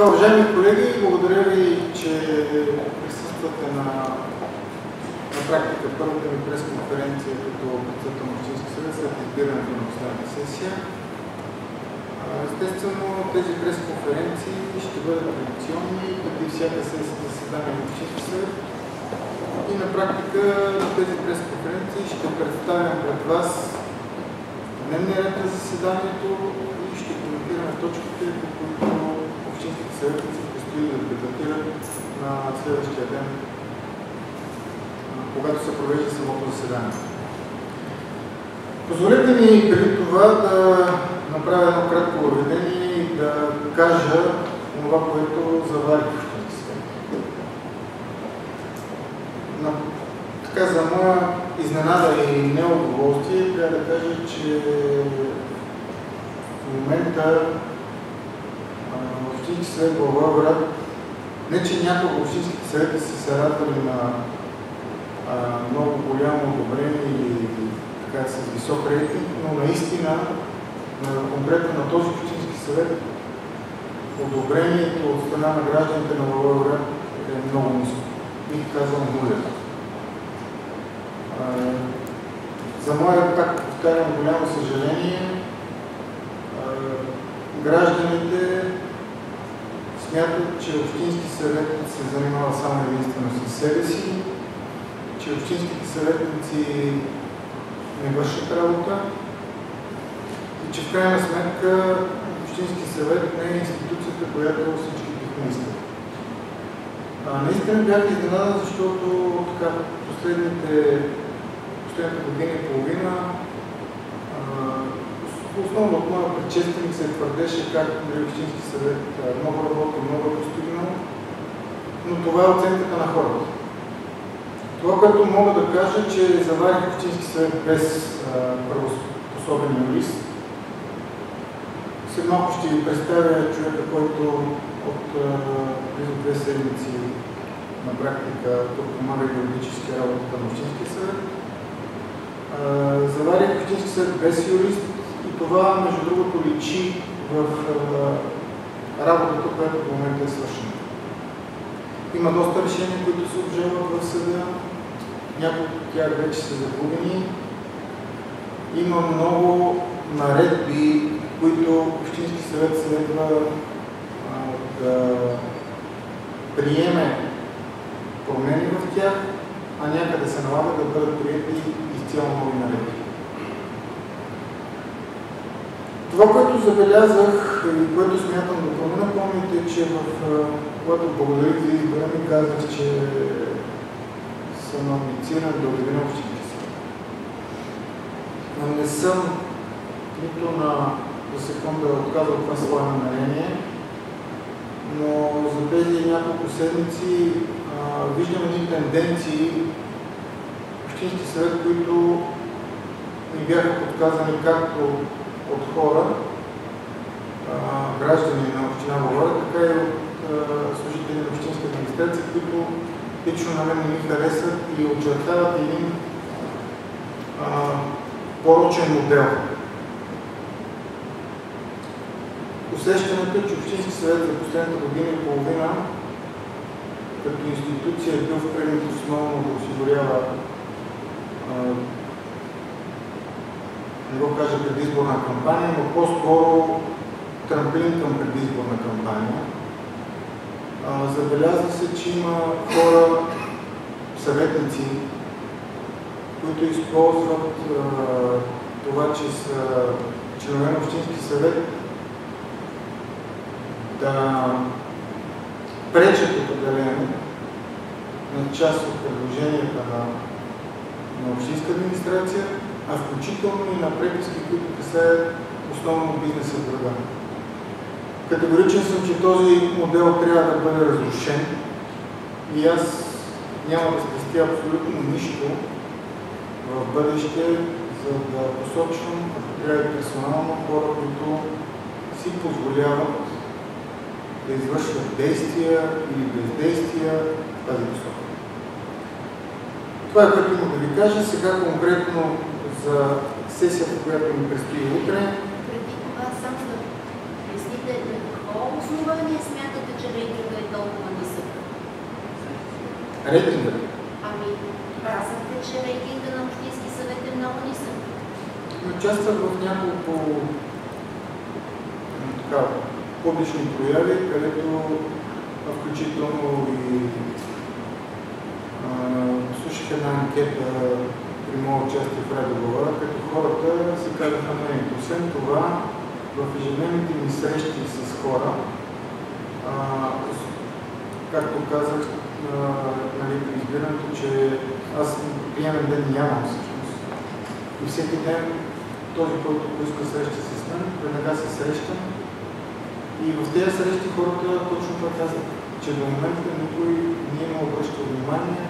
Така, уважаеми колеги, благодаря ви, че присъствате на, на практика първата ми пресконференция като председател на Общински съвет след избирането на последната сесия. Естествено, тези пресконференции ще бъдат традиционни преди всяка сесия заседание на Общински съвет. И на практика на тези пресконференции ще представям пред вас дневния ред на заседанието и ще коментираме точките, по които общинските съветници предстои да дебатират на следващия ден, когато се провежда самото заседание. Позволете ми преди това да направя едно кратко въведение и да кажа това, което заварих в съвет. Така за моя изненада и неудоволствие трябва да кажа, че в момента Общински съвет Благоевград, не че някои общинските съвети са се радвали на а, много голямо одобрение или така с висок рейтинг, но наистина на, конкретно на този общински съвет одобрението от страна на гражданите на Благоевград е много ниско. Бих казал нулев. За моя, пак повтарям, голямо съжаление, гражданите смятат, че Общински съветник се занимава само единствено с себе си, че общинските съветници не вършат работа и че в крайна сметка Общински съвет не е институцията, която всички бихме искали. Наистина бях изненадан, защото така, последните, последните години и половина основно от моя предшественик се твърдеше как нали, Общински съвет много работи, много е постигнал, но това е оценката на хората. Това, което мога да кажа, че заварих Общински съвет без правоспособен юрист. След малко ще ви представя човека, който от близо две седмици на практика подпомага юридически работата на Общинския съвет. Заварих Общински съвет без юрист, това, между другото, личи в работата, която в момента е свършена. Има доста решения, които се обжалват в съда. Някои от тях вече са загубени. Има много наредби, които Общински съвет следва да приеме промени в тях, а някъде се налага да бъдат приети изцяло нови наредби. Това, което забелязах и което смятам да промена, помните, че в, когато благодарих избора ми казах, че съм амбициран да обединя съвет. Но не съм нито на за секунда отказал това свое намерение, но за тези няколко седмици виждам едни тенденции Общински съвет, които ми бяха подказани както от хора, граждани на община Говоря, така и от служители на общинска администрация, които лично на мен не ми харесват и очертават един порочен модел. Усещането че Общински съвет за последната година и половина като институция е бил впрегнат основно да осигурява не го кажа предизборна кампания, но по-скоро трамплин към предизборна кампания. Забелязва се, че има хора, съветници, които използват а, това, че са членове на Общински съвет, да пречат определено на част от предложенията на, на Общинска администрация, а включително и на преписки, които касаят основно бизнеса в града. Категоричен съм, че този модел трябва да бъде разрушен и аз няма да спестя абсолютно нищо в бъдеще, за да посочвам, ако трябва персонално, хора, които си позволяват да извършват действия или бездействия в тази посока. Това е което да ви кажа. Сега конкретно за сесията, която ни предстои утре. Преди това само да обясните на какво основание смятате, че рейтинга е толкова нисък? Рейтинга. Ами, казахте, че рейтинга на Общински съвет е много нисък. Участвах в няколко така, публични прояви, където включително и а, слушах една анкета при моя участие в разговора, като хората си казаха мнението. Освен това, в ежедневните ми срещи с хора, а, както казах нали, избирането, че аз приемен ден нямам всъщност. И всеки ден този, който поиска среща с мен, веднага се срещам. И в тези срещи хората точно това казват, че до момента никой не има обръщал внимание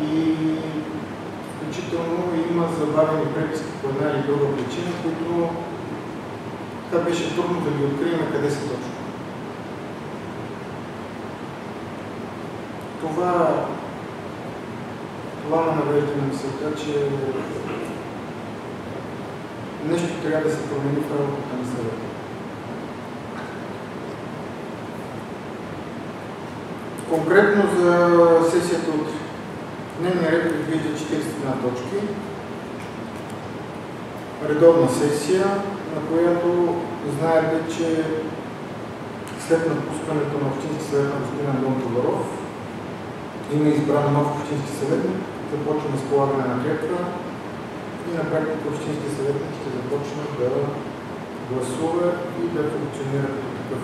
и включително има забавени преписки по една или друга причина, които така беше трудно да ги открием къде са точно. Това, това ме навежда на мисълта, че нещо трябва да се промени в работата на съвета. Конкретно за сесията от дневния ред предвижда 41 точки. Редовна сесия, на която знаете, че след напускането на Общински съвет на господин Антон Тодоров има избран нов Общински съветник, започваме с полагане на клетва и на практика Общински съветник ще започне да гласува и да функционира като такъв.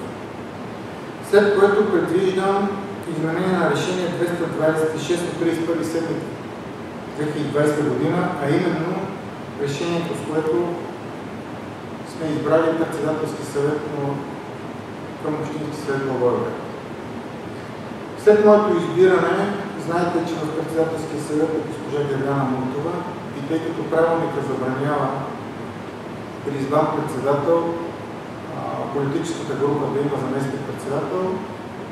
След което предвиждам изменение на решение 226 от 31.7.2020 година, а именно решението, с което сме избрали председателски съвет но към Общински съвет в България. След моето избиране, знаете, че в председателския съвет е госпожа Гергана Мунтова и тъй като правилника забранява при избран председател политическата група да има заместник председател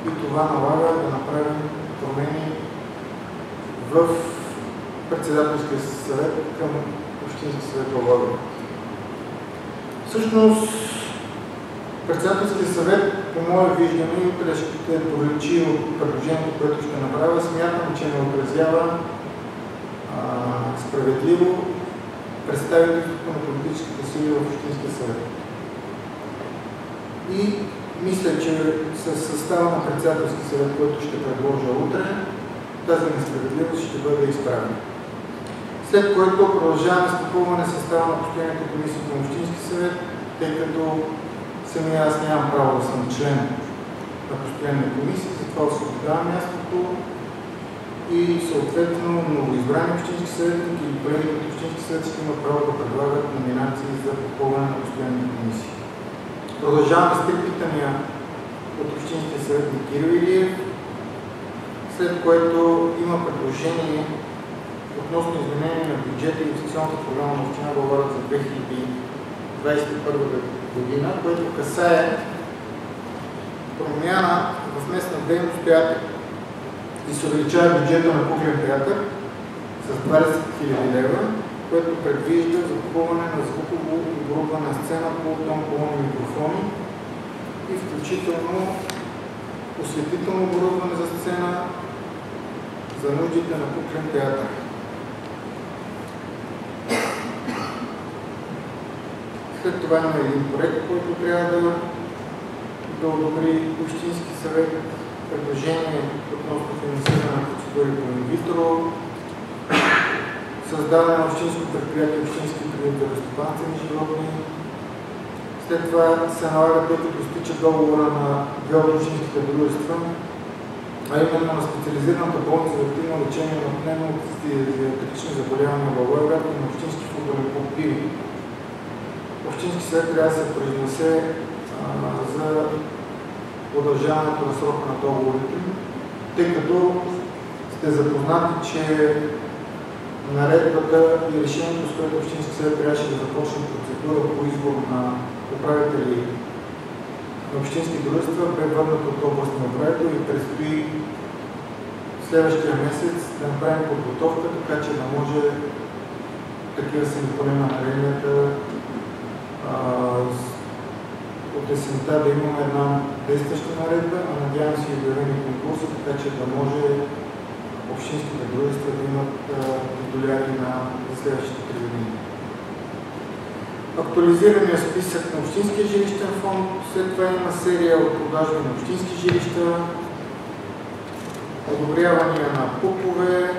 и това налага да направим промени в председателския съвет към Общински съвет България. Всъщност, председателския съвет, по мое виждане, ще проличи от предложението, което ще направя, смятам, че не отразява справедливо представителството на политическите сили в Общинския съвет. И мисля, че с състава на председателски съвет, който ще предложа утре, тази несправедливост ще бъде изправена. След което продължаваме с попълване състава на постоянните комисии на Общински съвет, тъй като самия аз нямам право да съм член на постоянни комисии, затова освобождавам мястото и съответно новоизбрани общински съветник или колеги от общински съвет ще имат право да предлагат номинации за попълване на постоянни комисии. Продължаваме с три питания от Общинския съветник Кирил Илиев, след което има предложение относно изменение на бюджета и инвестиционната програма на Община България за 2021 година, което касае промяна в местна дейност театър и се увеличава бюджета на куклен театър с 20 000 лева, което предвижда закупуване на звуково оборудване на сцена по тонколонни микрофони и включително осветително оборудване за сцена за нуждите на куклен театър. След това има един проект, който трябва да, да одобри Общински съвет, предложение относно финансиране на процедури по инвитро, създаване на общинско предприятие, общински приют за безстопанствени животни. След това се налага, тъй като стича договора на две от общинските дружества, а именно на специализираната болница за активно лечение на пневмопатични заболявания в Благоевград и на общински футболен клуб. Общински съвет трябва да се произнесе за удължаването на срока на договорите, тъй като сте запознати, че наредбата и решението, с което Общински съвет трябваше да започне процедура по избор на управители на общински дружества, бе върнато от областния управител и предстои следващия месец да направим подготовка, така че да може такива са поне намеренията от есента да имаме една действаща наредба, а надявам се и обявени конкурси, така че да може общинските дружества да имат титуляри на следващите три години. Актуализирания списък на Общинския жилищен фонд, след това има серия от продажби на общински жилища, одобрявания на пупове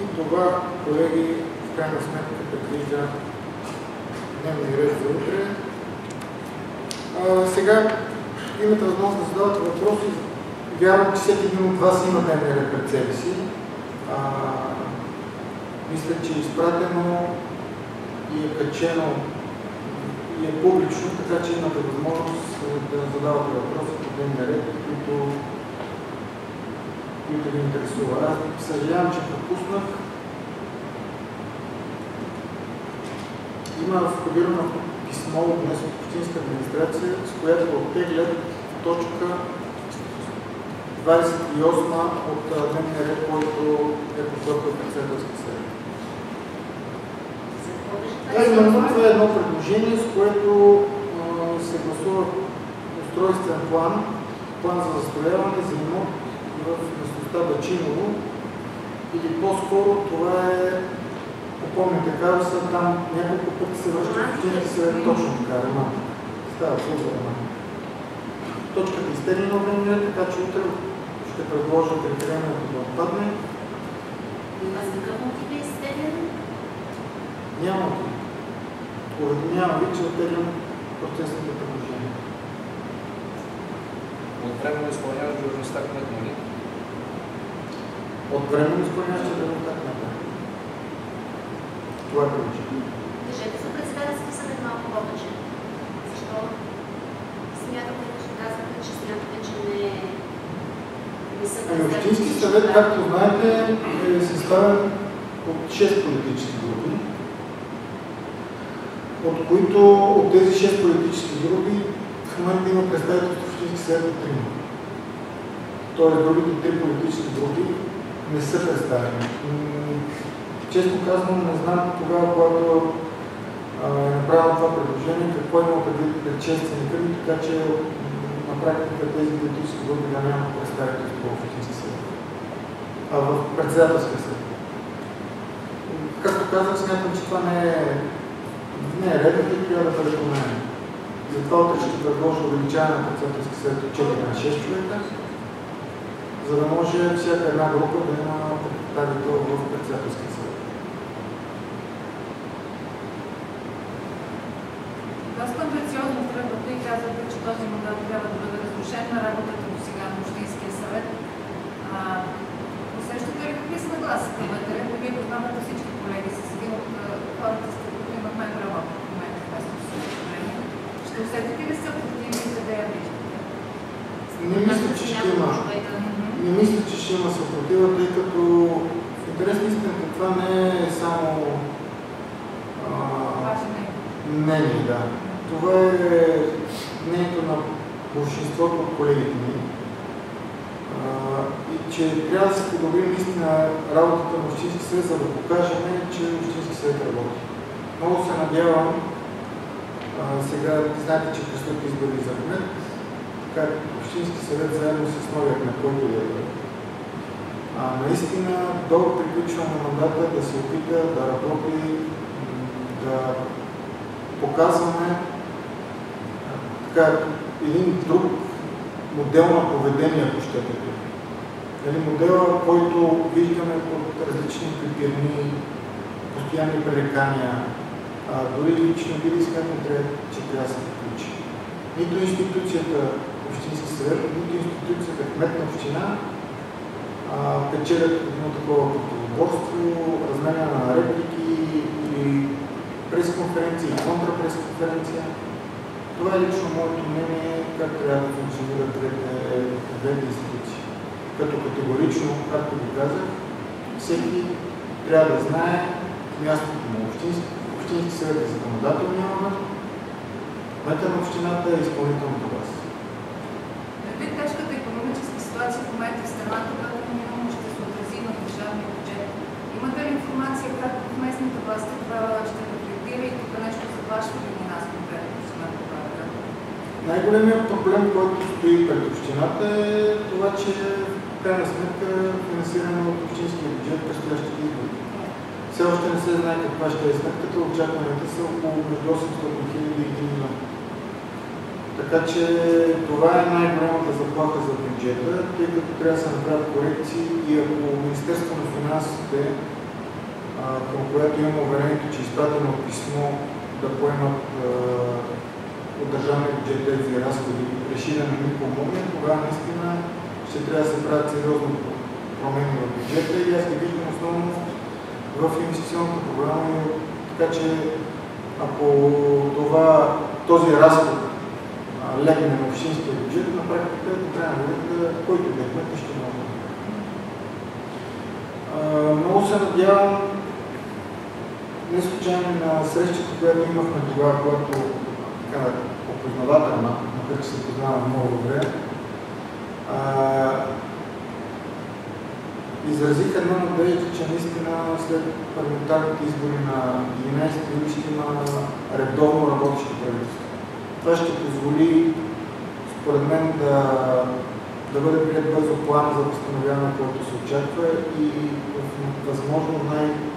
и това, колеги, в крайна сметка предвижда дневния ред за утре. А, сега имате възможност да задавате въпроси. Вярвам, че всеки един от вас има дневния ред пред себе си. А, мисля, че е изпратено и е качено и е публично, така че имате възможност да задавате въпроси по дневния ред, които, които ви интересува. Аз съжалявам, че пропуснах. Има входирано писмо от днес Общинска администрация, с която оттеглят точка 28 от дневния ред, който е подготвил председателски съвет. Именно това е едно предложение, с което се гласува устройствен план, план за застрояване за имот в местността Бачиново. Или по-скоро това е, попомните казуса, там няколко пъти се връща в Общински съвет точно така, ремонт. Става за ремонт. Точката е от дневния ред, така че утре ще предложа референдумът да отпадне. А с какъв мотив е изтеглен? Няма мотив. Уведомявам ви, че оттеглям процесните предложения. От време изпълняваш длъжността кмет, нали? От време изпълняващия резултат на това. Това е причина. Кажете за председателски съвет малко повече. Защо смятате, че казвате, че смятате, че не, Ами, Общински съвет, както знаете, е съставен от 6 политически групи, от които от тези 6 политически групи в момента има представителство в Общински съвет от 3. Тоест другите три политически групи не са представени. М, Честно казвам, не знам тогава, когато е направено това предложение, какво има предвид предшественика така че практика тези политически групи да нямат представителство в Общински съвет. А в председателския съвет. Както казах, смятам, че това не е, не е редно и трябва да бъде променено. Затова утре ще предложа увеличаване на председателски съвет от 4 на 6 човека, за да може всяка една група да има представител в председателския съвет. Тръгвате и казвате, че този мандат трябва да бъде разрушен на работата до сега на Общинския съвет. А, усещате ли какви са нагласите вътре? Вие познавате всички колеги с един от хората, с които имат най-работа в момента местното самоуправление. Ще усетите ли съпротиви и къде я виждате? Не мисля, че ще има. Не мисля, че ще има съпротива, тъй като в интерес на истината това не е само а, мнение, да. Това е мнението на большинството от колегите ми. И че трябва да се подобри наистина работата на Общински съвет, за да покажем, че Общински съвет работи. Много се надявам, сега знаете, че предстоят избори за кмет, така Общински съвет заедно с новия кмет, който да е. А, наистина до приключване на мандата да се опита да работи, да показваме така, един друг модел на поведение, ако щете. Нали, модела, който виждаме под различни припирни, постоянни пререкания, а, дори лично били смятате, че трябва да се приключи. Нито институцията Общински съвет, нито институцията кмет на община печелят едно такова противоборство, разменяне на реплики или пресконференция и контрапресконференция. Това е лично моето мнение как трябва да функционират двете, двете институции. Като категорично, както ви казах, всеки трябва да знае мястото на общински, общински съвет е законодателния орган, кмета на общината е изпълнителната власт. Предвид тежката економическа ситуация в момента в страната, която минимум ще се отрази на държавния бюджет, имате ли информация как в местните власти това ще рефлектира и тук нещо за ваш или нас конкретно ще направя? Най-големият проблем, който стои пред общината е това, че в крайна сметка финансиране от общинския бюджет през следващите избори. Все още не се знае каква ще е сметката, очакванията са около между 800 хиляди и 1 милион. Така че това е най-голямата заплаха за бюджета, тъй като трябва да се направят корекции и ако Министерство на финансите, към което има уверението, че е изпратено писмо да поемат от държавния бюджет тези разходи, реши да не ни помогне, тогава наистина ще трябва да се правят сериозни промени в бюджета и аз ги виждам основно в инвестиционната програма. Така че ако това, този разход легне на общинския бюджет, на практика на годината, който да е ще може. Много се надявам, не случайно на срещата, която имахме тогава, когато така опознавателна, макар че се познавам много добре, а, изразих една надежда, че наистина след парламентарните избори на 11 юли ще има редовно работещо правителство. Това ще позволи, според мен, да, да бъде прият бързо план за възстановяване, който се очаква и възможно най-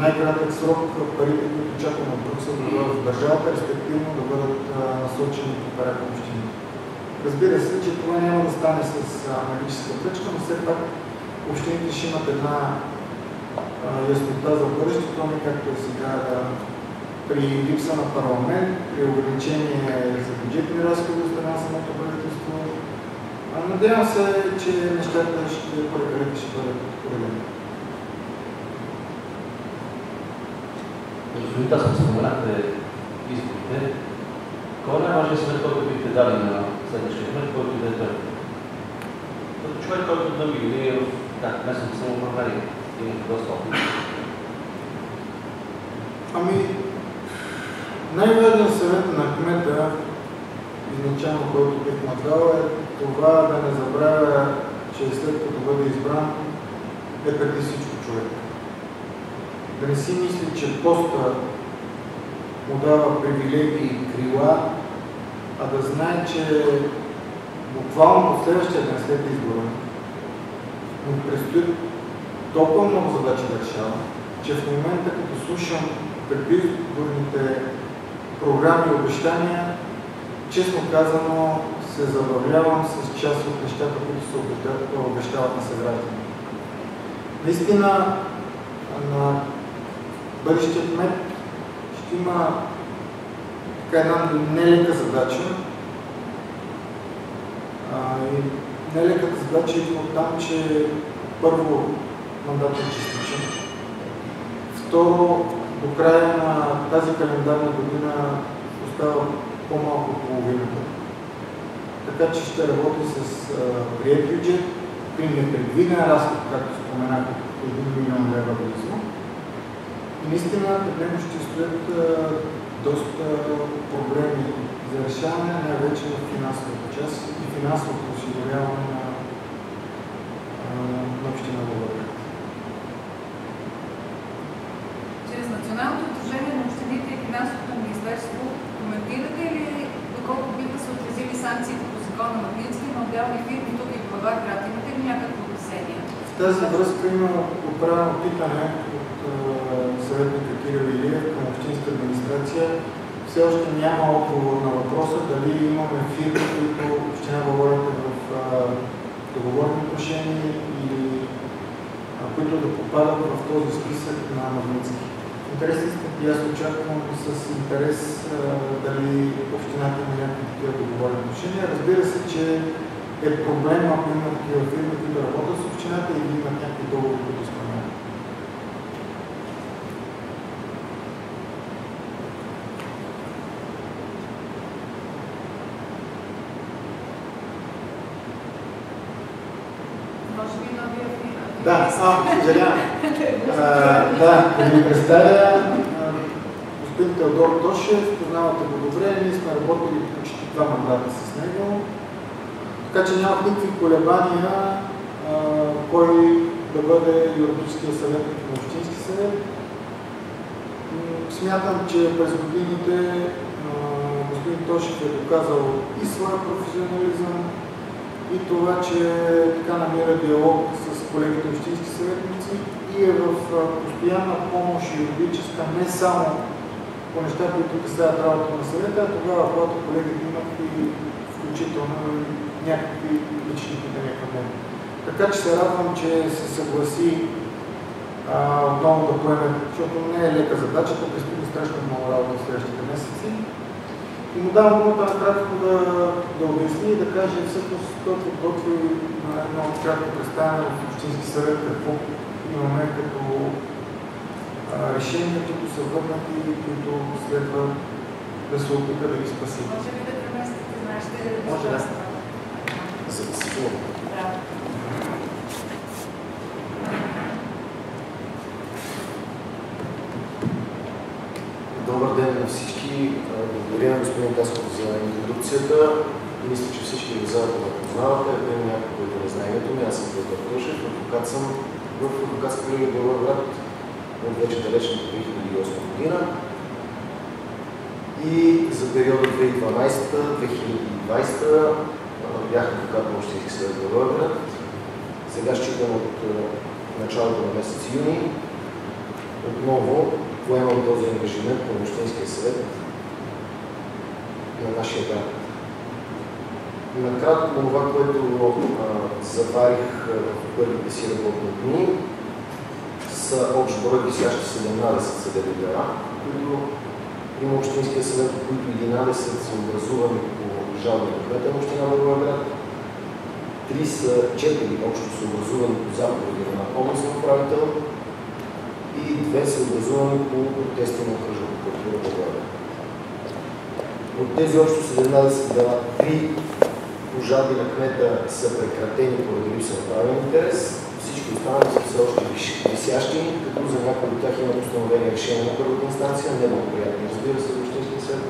най-кратък срок парите, които очакваме от Брюксел да бъдат в държавата, респективно да бъдат насочени по пара към общините. Разбира се, че това няма да стане с магическа пръчка, но все пак общините ще имат една яснота за бъдещето, не както е сега да при липса на парламент, при ограничение за бюджетни разходи от страна самото правителство. Надявам се, че нещата ще, ще бъдат уредени. Господин Тасков, споменахте изборите. Кой е най-важният съвет, който бихте дали на следващия кмет, който да е той? Като човек, който да години в так, местното самоуправление, имате доста опит. Ами, най-важният съвет на кмета, изначално, който бих му дал, е това да не забравя, че след като бъде избран, е преди всичко да не си мисли, че поста му дава привилегии и крила, а да знае, че буквално по следващия ден след избора му предстоят толкова много задачи да решава, че в момента, като слушам предизборните програми и обещания, честно казано, се забавлявам с част от нещата, които се обещават на съграждани. Наистина, на бъдещият кмет ще има така една нелека задача. А, и нелеката задача идва от там, че първо мандатът е частичен. Второ, до края на тази календарна година остава по-малко половината. Така че ще работи с прият бюджет при непредвиден разход, както споменах, от 1 милион лева близо наистина пред него ще стоят доста проблеми за решаване, най-вече в финансовата част и финансовото осигуряване на, на община България. Чрез Националното движение на общините и финансовото министерство коментирате ли доколко биха се отразили санкциите по закона на Мински на отделни фирми тук и в Благоевград? Имате ли някакво опасение? В тази връзка има отправено питане съветника Кирил Илиев към общинска администрация. Все още няма отговор на въпроса дали имаме фирми, които община говорят в договорни отношения или които да попадат в този списък на Магницки. Интересни сте и аз очаквам с интерес дали общината има някакви такива договорни отношения. Разбира се, че е проблем, ако има такива фирми, които работят с общината или имат някакви договори, които споменават. Да, а, съжалявам. Да, да ви представя господин Теодор Тошев, познавате го добре, ние сме работили почти два мандата с него, така че нямах никакви колебания кой да бъде юридическия съветник на Общински съвет. Смятам, че през годините господин Тошев е доказал и своя професионализъм, и това, че така намира диалог с колегите общински съветници и е в постоянна помощ юридическа, не само по неща, които касаят работа на съвета, а тогава, когато колегите имат и включително някакви лични питания към него. Така че се радвам, че се съгласи а, отново да поеме, защото не е лека задачата, предстои страшно много работа в следващите месеци. И му давам думата накратко да, да обясни и да каже всъщност той подготви на едно кратко представяне в Общински съвет какво имаме като а, решения, които са върнати и които следва да се опита да ги спаси. Може ли да преместите нашите Може да. За да се чува. Да. Добър ден на всички. А, Благодаря на господин Тасков за интродукцията. Мисля, че всички в залата ме познавате. Ако има някой, който не знае името ми, аз съм Петър Тушев. Адвокат съм в адвокатска в Благоевград от вече далечната 2008 година. И за периода 2012-2020 бях адвокат на Общински съвет в Благоевград. Сега считам от началото на месец юни отново поемам този ангажимент на Общинския съвет на нашия град. Накратко това, което заварих в първите си работни дни, са общ брой висящи 17 съдебни дела, които има Общинския съвет, от които 11 са образувани по жалби на кмета на Община Благоевград, 3 са 4 общо са образувани по заповеди на областен управител, и две са образувани по протести на окръжна прокуратура Благоевград. От тези общо 17 дела, 3 по жалби на кмета са прекратени поради липса на правен интерес, всички останали са все още висящи, като за някои от тях има постановени решения на първата инстанция, неблагоприятни, разбира се, за Общинския съд.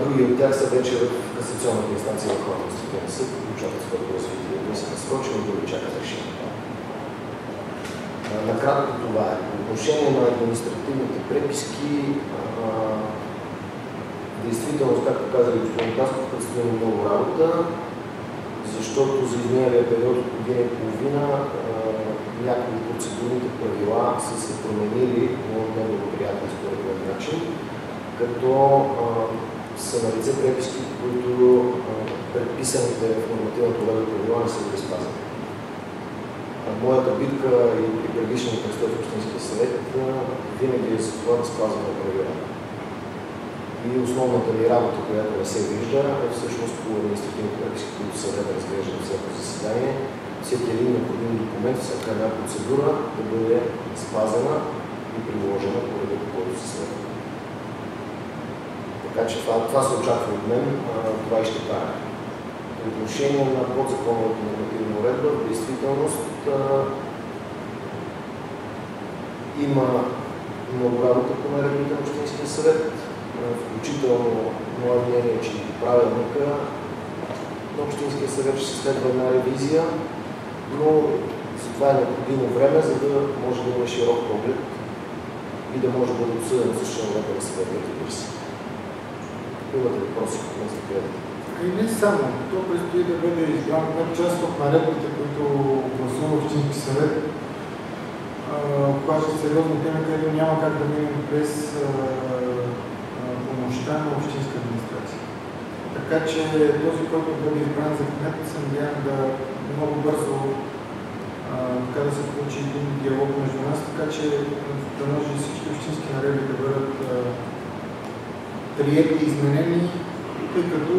Други от тях са вече в касационната инстанция в административен съд, очакват своето развитие. Едни са насрочени, други чакат решение. Накратко това е. По отношение на административните преписки, действително, както каза господин Тасков, предстои много работа, защото за изминалия период от година и половина някои от процедурните правила са се променили по неблагоприятен според мен начин, като а, са на лице преписки, които предписаните в нормативната уредба правила не са били спазени. Моята битка и при предишния престой в Общинския съвет винаги е за това да спазваме правила. И основната ми работа, която не се вижда, е всъщност по административните преписки, които съвет разглежда всяко заседание. Всеки един необходим документ, всяка една процедура да бъде спазена и приложена по реда, по който се следва. Така че това, това се очаква от мен, това и ще правя. По отношение на подзаконовата нормативна уредба, в действителност има много работа по наредбите на Общинския съвет, включително мое мнение, че и по правилника на Общинския съвет ще се следва една ревизия, но за това е необходимо време, за да може да има широк поглед и да може да бъде обсъдено с членовете на съвета, се. Имате въпроси, не заповядайте. И не само. То предстои да бъде избран една част от наредбите, които гласува Общински съвет. Обхващат сериозни теми, където няма как да минем без помощта на Общинска администрация. Така че този, който бъде избран за кмет, се надявам да много бързо а, така да се получи един диалог между нас, така че да може всички общински наредби да бъдат приети изменени тъй като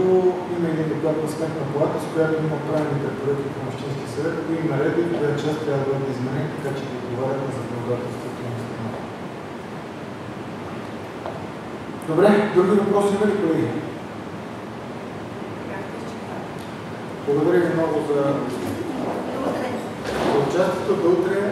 има един доклад на сметна палата, с която има правилни препоръки към Общински съвет, кои наредби, коя част трябва да бъде изменен, така че да отговарят на законодателството на страната. Добре, други въпроси има ли, колеги? Благодаря ви много за участието. До утре